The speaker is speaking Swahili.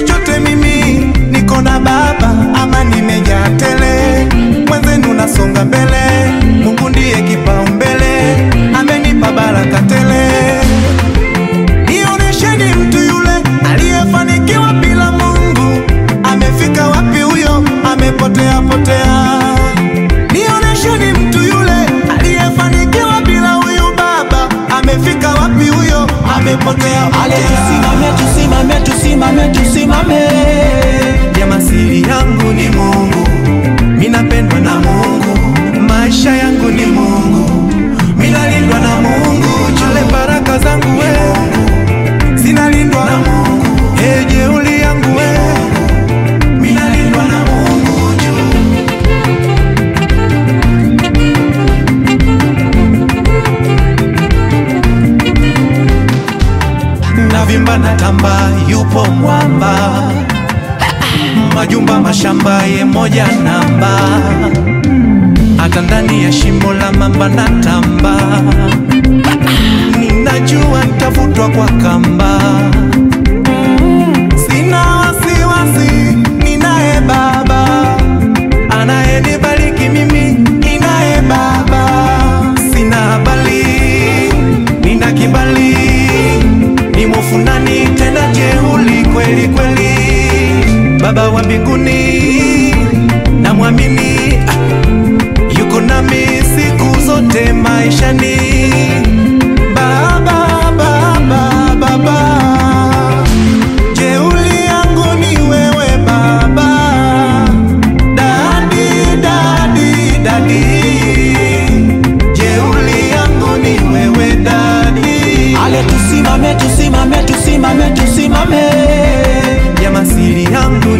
chochote, mimi niko na baba ama nimejatele, mwenzenu nasonga mbele. tusimame, tusimame, tusimame, tusimame. Jamasiri yangu ni Mungu Kuvimba na tamba yupo mwamba, majumba mashamba ye moja namba, hata ndani ya shimo la mamba na tamba, ninajua ntavutwa kwa kamba. tena jeuli kweli kweli. Baba wa mbinguni namwamini, mwamini yuko nami siku zote maishani. Jeuli yangu ni wewe baba, jeuli yangu ni wewe tusimame, tusimame tusimame, tusimame, jamaa siri yangu